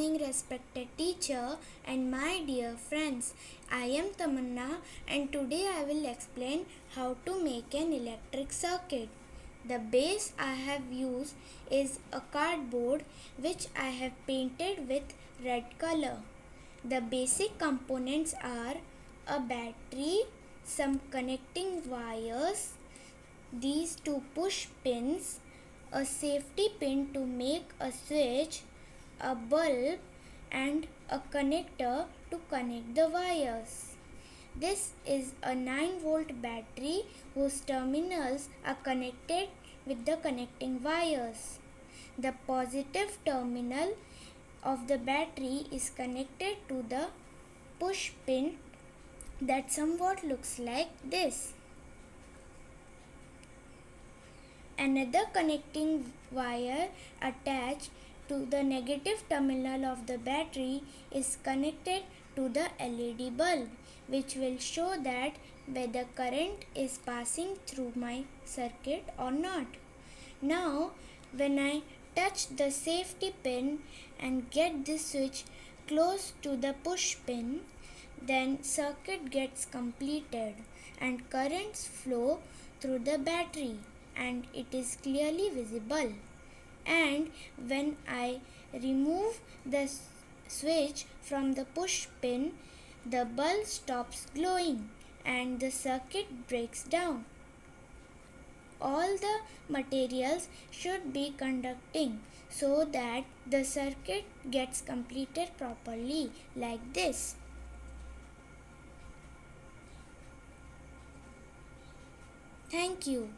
morning, respected teacher and my dear friends. I am Tamanna and today I will explain how to make an electric circuit. The base I have used is a cardboard which I have painted with red color. The basic components are a battery, some connecting wires, these two push pins, a safety pin to make a switch, a bulb and a connector to connect the wires. This is a 9 volt battery whose terminals are connected with the connecting wires. The positive terminal of the battery is connected to the push pin that somewhat looks like this. Another connecting wire attached to the negative terminal of the battery is connected to the LED bulb which will show that whether current is passing through my circuit or not. Now when I touch the safety pin and get the switch close to the push pin then circuit gets completed and currents flow through the battery and it is clearly visible and when I remove the switch from the push pin the bulb stops glowing and the circuit breaks down. All the materials should be conducting so that the circuit gets completed properly like this. Thank you.